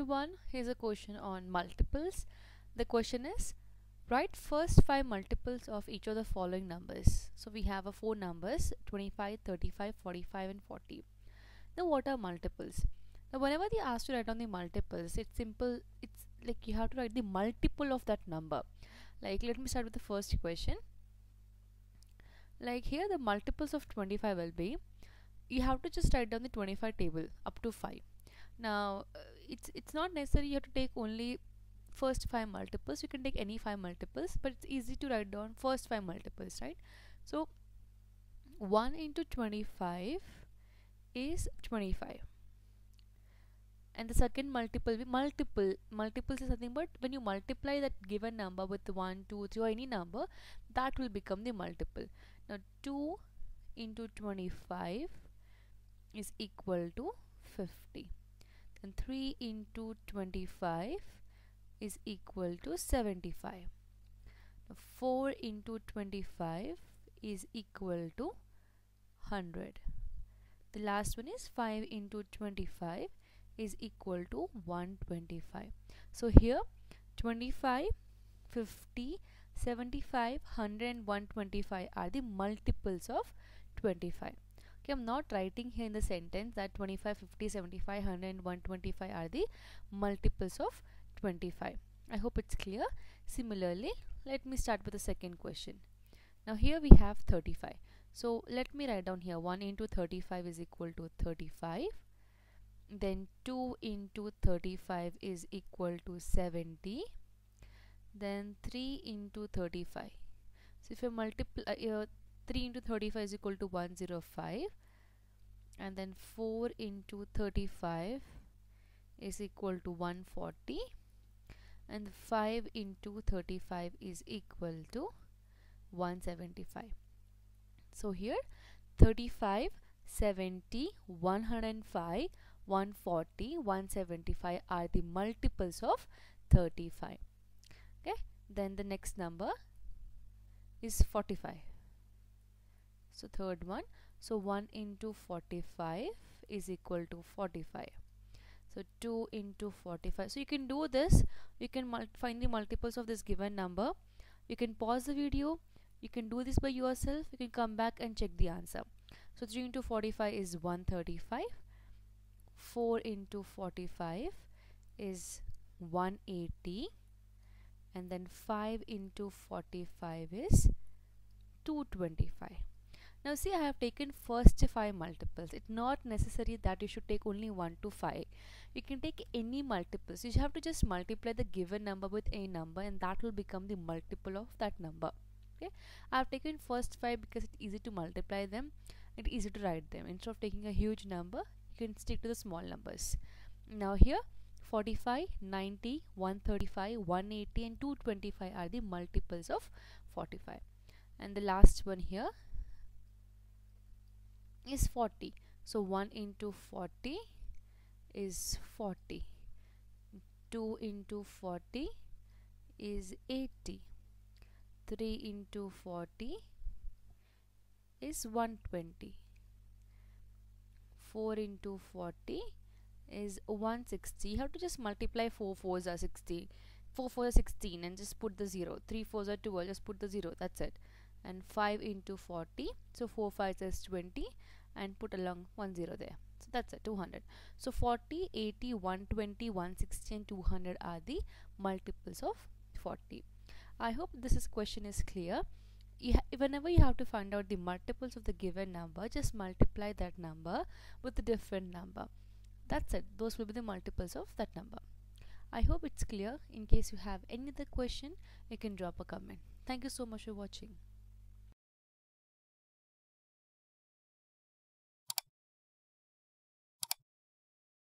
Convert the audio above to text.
everyone, here's a question on multiples. The question is write first five multiples of each of the following numbers. So we have a four numbers 25, 35, 45 and 40. Now what are multiples? Now whenever they ask to write down the multiples, it's simple. It's like you have to write the multiple of that number. Like let me start with the first question. Like here the multiples of 25 will be you have to just write down the 25 table up to 5 now uh, it's it's not necessary you have to take only first five multiples. You can take any five multiples but it's easy to write down first five multiples right? So 1 into 25 is 25 and the second multiple multiple multiples is nothing but when you multiply that given number with 1 2 3 or any number that will become the multiple. Now 2 into 25 is equal to 50 and 3 into 25 is equal to 75 now 4 into 25 is equal to 100 the last one is 5 into 25 is equal to 125 so here 25 50 75 100 and 125 are the multiples of 25 okay i'm not writing here in the sentence that 25 50 75 100 and 125 are the multiples of 25 i hope it's clear. Similarly let me start with the second question. Now here we have 35 so let me write down here. 1 into 35 is equal to 35 then 2 into 35 is equal to 70 then 3 into 35 so if you multiply uh, 3 into 35 is equal to 105 and then 4 into 35 is equal to 140 and 5 into 35 is equal to 175 so here 35 70 105 140 175 are the multiples of 35 okay? Then the next number is 45 so third one. So 1 into 45 is equal to 45 so 2 into 45 so you can do this. You can find the multiples of this given number. You can pause the video. You can do this by yourself. You can come back and check the answer. So 3 into 45 is 135 4 into 45 is 180 and then 5 into 45 is 225 now see I have taken first 5 multiples. It's not necessary that you should take only 1 to 5. You can take any multiples. You have to just multiply the given number with a number and that will become the multiple of that number. Okay. I have taken first 5 because it's easy to multiply them. It's easy to write them. Instead of taking a huge number, you can stick to the small numbers. Now here 45, 90, 135, 180 and 225 are the multiples of 45. And the last one here is 40 so 1 into 40 is 40 2 into 40 is 80 3 into 40 is 120 4 into 40 is 160 you have to just multiply 4 4s are 60 4 4 are 16 and just put the 0 3 4s are 12 just put the 0 that's it. And 5 into 40 so 4 5 is 20 and put along one zero there. So that's it 200 so 40 80 120 160 and 200 are the multiples of 40 i hope this is question is clear. You whenever you have to find out the multiples of the given number just multiply that number with a different number. That's it. Those will be the multiples of that number. I hope it's clear. In case you have any other question you can drop a comment. Thank you so much for watching